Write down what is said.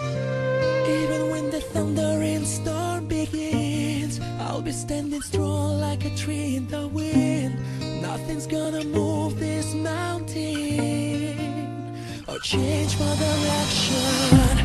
Even when the thunder and storm begins, I'll be standing strong like a tree in the wind. Nothing's gonna move this mountain or change my direction.